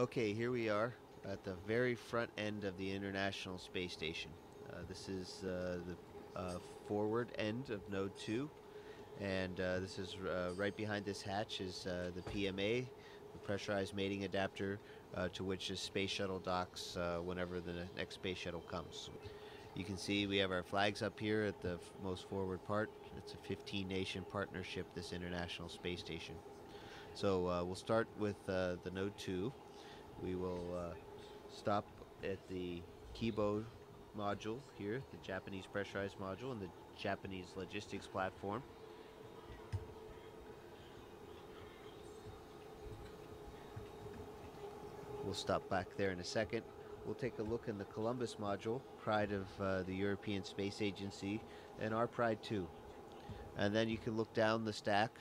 Okay, here we are at the very front end of the International Space Station. Uh, this is uh, the uh, forward end of Node 2, and uh, this is uh, right behind this hatch is uh, the PMA, the pressurized mating adapter, to which the space shuttle docks whenever the next space shuttle comes. You can see we have our flags up here at the most forward part. It's a 15 nation partnership, this International Space Station. So we'll start with the Node 2. We will uh, stop at the Kibo module here, the Japanese pressurized module, and the Japanese logistics platform. We'll stop back there in a second. We'll take a look in the Columbus module, pride of uh, the European Space Agency, and our pride too. And then you can look down the stack,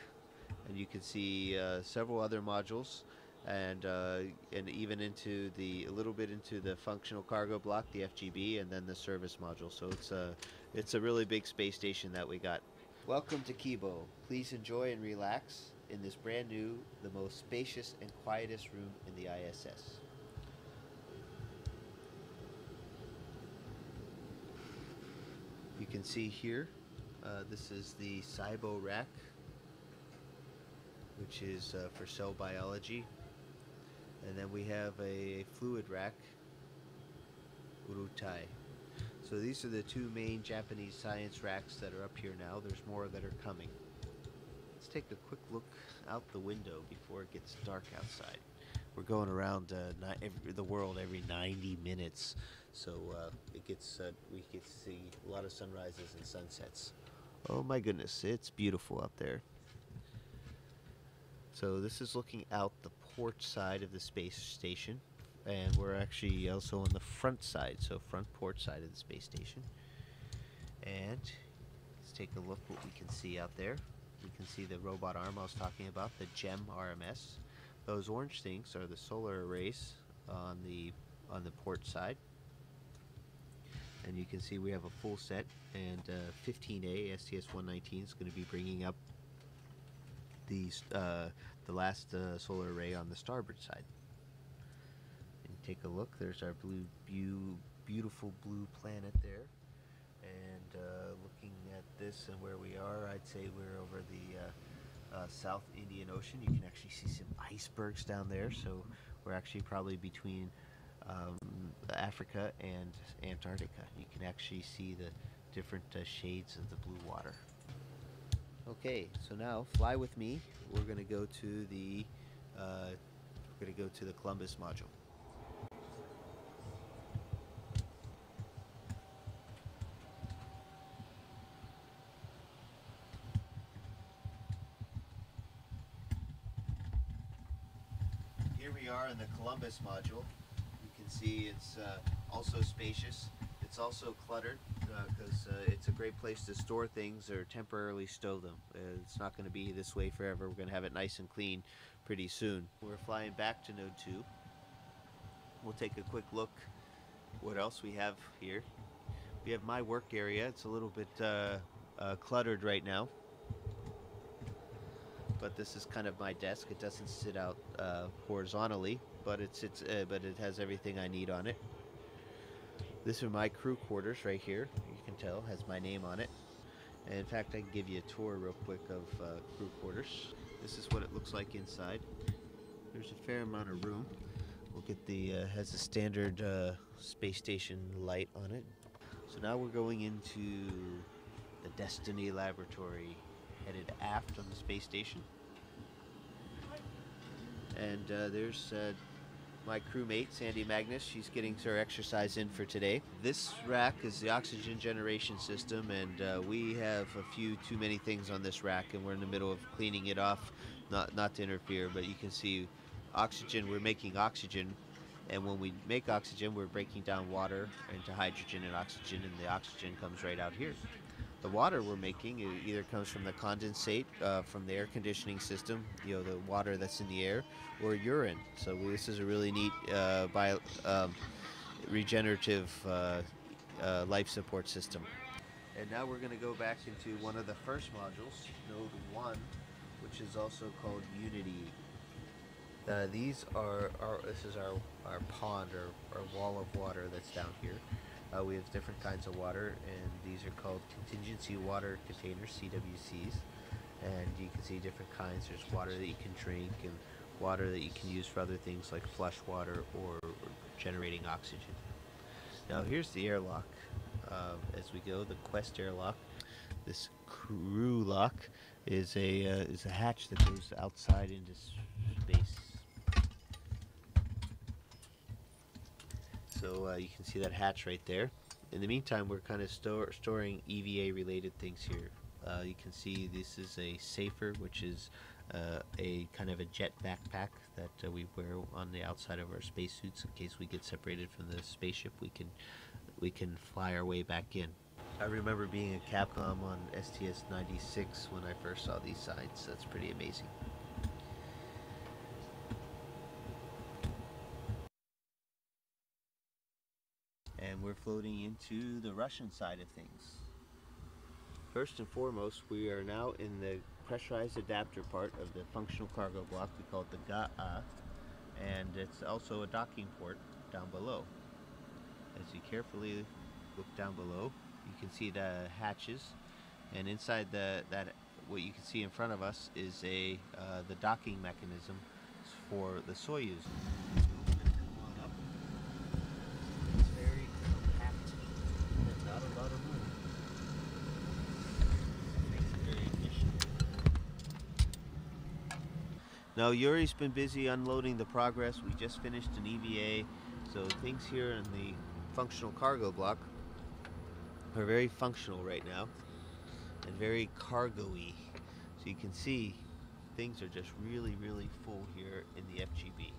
and you can see uh, several other modules, and uh, and even into the a little bit into the functional cargo block, the FGB, and then the service module. So it's a it's a really big space station that we got. Welcome to Kibo. Please enjoy and relax in this brand new, the most spacious and quietest room in the ISS. You can see here, uh, this is the Saibo rack, which is uh, for cell biology. And then we have a fluid rack, Ryutai. So these are the two main Japanese science racks that are up here now. There's more that are coming. Let's take a quick look out the window before it gets dark outside. We're going around uh, every, the world every 90 minutes, so uh, it gets uh, we get to see a lot of sunrises and sunsets. Oh my goodness, it's beautiful up there. So this is looking out the port side of the space station, and we're actually also on the front side, so front port side of the space station. And let's take a look what we can see out there. We can see the robot arm I was talking about, the JEM RMS. Those orange things are the solar arrays on the on the port side. And you can see we have a full set, and uh, 15A STS-119 is going to be bringing up the uh, the last uh, solar array on the starboard side. And take a look. There's our blue, beau- beautiful blue planet there. And uh, looking at this and where we are, I'd say we're over the uh, uh, South Indian Ocean. You can actually see some icebergs down there. So we're actually probably between um, Africa and Antarctica. You can actually see the different uh, shades of the blue water. Okay, so now fly with me. We're gonna go to the uh, we're gonna go to the Columbus module. Here we are in the Columbus module. You can see it's uh, also spacious. It's also cluttered because uh, it's a great place to store things or temporarily stow them. Uh, it's not going to be this way forever. We're going to have it nice and clean pretty soon. We're flying back to Node 2. We'll take a quick look what else we have here. We have my work area. It's a little bit uh, uh, cluttered right now but this is kind of my desk. It doesn't sit out uh, horizontally, but it's it's uh, but it has everything I need on it. This is my crew quarters right here. You can tell has my name on it. And in fact, I can give you a tour real quick of uh, crew quarters. This is what it looks like inside. There's a fair amount of room. We'll get the uh, has a standard uh, space station light on it. So now we're going into the Destiny Laboratory, headed aft on the space station. And uh, there's uh, my crewmate, Sandy Magnus. She's getting her exercise in for today. This rack is the oxygen generation system, and uh, we have a few too many things on this rack, and we're in the middle of cleaning it off, not not to interfere. But you can see oxygen. We're making oxygen, and when we make oxygen, we're breaking down water into hydrogen and oxygen, and the oxygen comes right out here. The water we're making it either comes from the condensate uh, from the air conditioning system, you know, the water that's in the air, or urine. So this is a really neat uh, bio, um, regenerative uh, uh, life support system. And now we're going to go back into one of the first modules, Node 1, which is also called Unity. Uh, these are, our, this is our, our pond or our wall of water that's down here. Uh, we have different kinds of water, and these are called contingency water containers, CWCs. And you can see different kinds. There's water that you can drink, and water that you can use for other things like flush water or, or generating oxygen. Now here's the airlock. Uh, as we go, the Quest airlock. This crew lock is a uh, is a hatch that goes outside into space. So uh, you can see that hatch right there. In the meantime, we're kind of store, storing EVA related things here. Uh, you can see this is a SAFER, which is uh, a kind of a jet backpack that uh, we wear on the outside of our spacesuits in case we get separated from the spaceship. We can we can fly our way back in. I remember being a Capcom on STS-96 when I first saw these signs. That's pretty amazing. And we're floating into the Russian side of things. First and foremost, we are now in the pressurized adapter part of the functional cargo block. We call it the GA, and it's also a docking port down below. As you carefully look down below, you can see the hatches, and inside the that what you can see in front of us is a uh, the docking mechanism for the Soyuz. It's very compact and not a lot of room. Makes it very efficient. Now Yuri's been busy unloading the progress. We just finished an EVA, so things here in the functional cargo block are very functional right now and very cargo-y. So you can see things are just really, really full here in the FGB.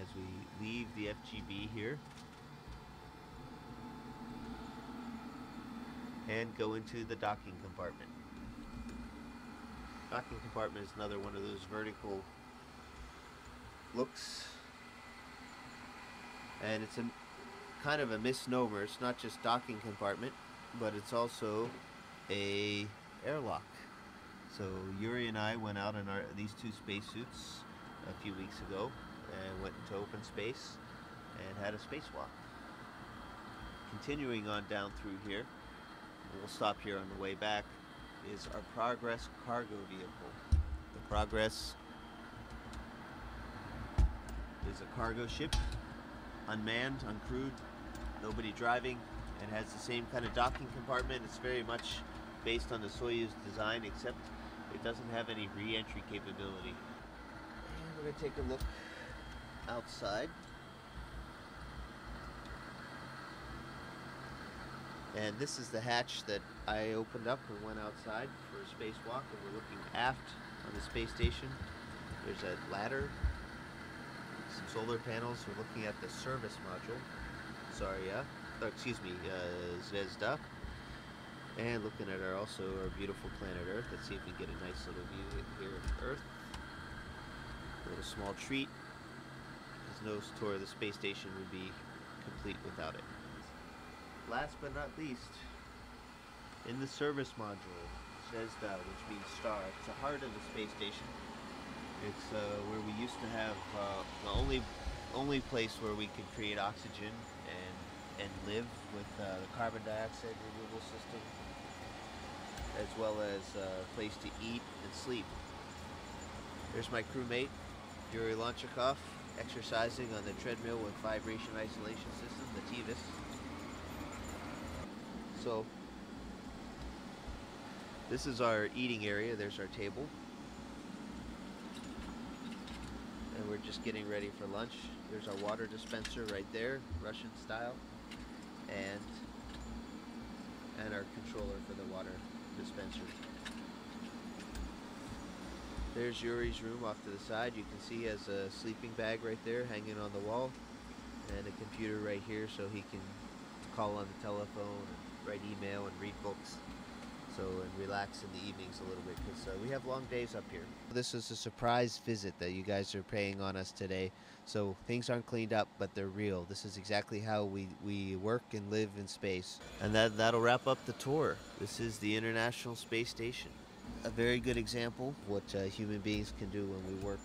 As we leave the FGB here and go into the docking compartment. Docking compartment is another one of those vertical looks and it's a kind of a misnomer. It's not just docking compartment, but it's also a airlock. So Yuri and I went out in our these two spacesuits a few weeks ago and went into open space and had a spacewalk. Continuing on down through here, we'll stop here on the way back, is our Progress cargo vehicle. The Progress is a cargo ship, unmanned, uncrewed, nobody driving, and has the same kind of docking compartment. It's very much based on the Soyuz design, except it doesn't have any re-entry capability. And we're gonna take a look outside. And this is the hatch that I opened up and went outside for a spacewalk, and we're looking aft on the space station. There's a ladder, some solar panels. We're looking at the service module. Zarya, or excuse me, uh, Zvezda. And looking at our also our beautiful planet Earth. Let's see if we get a nice little view here of Earth. A little small treat. Because no tour of the space station would be complete without it. Last but not least, in the service module, Zvezda, which means star, it's the heart of the space station. It's uh, where we used to have uh, the only only place where we could create oxygen and and live with uh, the carbon dioxide removal system, as well as uh, a place to eat and sleep. There's my crewmate, Yuri Lonchakov, exercising on the treadmill with vibration isolation system, the TVIS. So, this is our eating area. There's our table. And we're just getting ready for lunch. There's our water dispenser right there, Russian style. And and our controller for the water dispenser. There's Yuri's room off to the side. You can see he has a sleeping bag right there hanging on the wall and a computer right here so he can call on the telephone, write email and read books. So and relax in the evenings a little bit because uh, we have long days up here. This is a surprise visit that you guys are paying on us today. So things aren't cleaned up, but they're real. This is exactly how we, we work and live in space. And that, that'll wrap up the tour. This is the International Space Station. A very good example of what uh, human beings can do when we work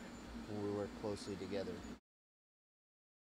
when we work closely together.